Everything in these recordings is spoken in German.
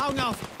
Augen auf!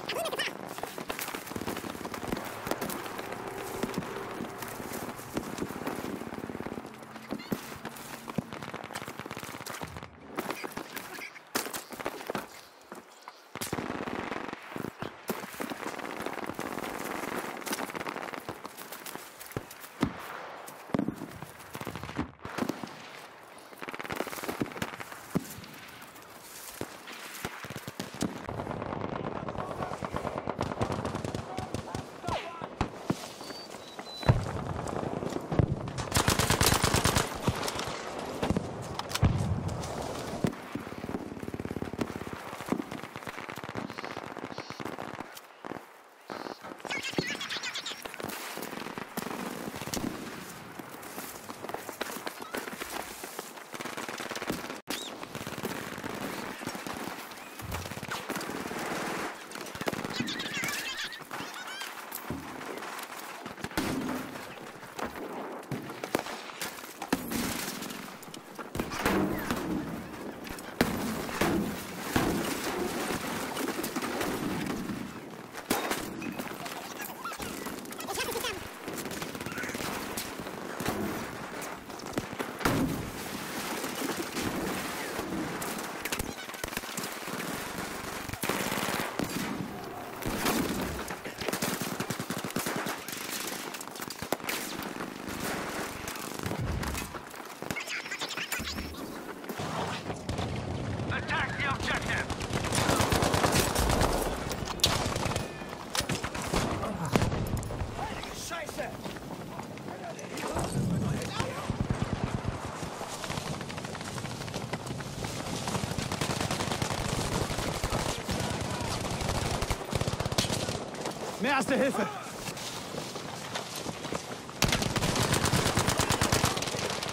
Erste Hilfe.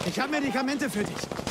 Ich habe Medikamente für dich.